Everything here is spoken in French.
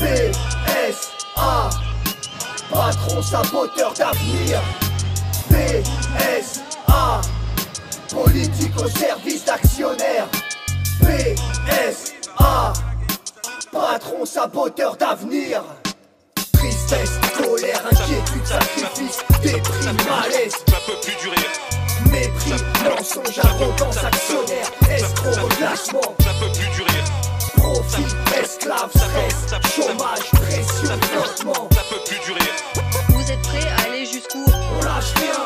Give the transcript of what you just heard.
PSA Patron saboteur d'avenir. PSA Politique au service d'actionnaires. PSA Patron saboteur d'avenir. Tristesse, colère, inquiétude, sacrifice, déprime, malaise. Ça peut plus durer, Mépris, mensonge, arrogance, actionnaire, escroc, relâchement, ça peut plus durer, stress, chômage, pression, flottement. ça peut plus durer. Vous êtes prêts à aller jusqu'où? On lâche rien,